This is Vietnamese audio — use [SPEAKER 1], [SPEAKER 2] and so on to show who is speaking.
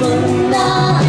[SPEAKER 1] vẫn đã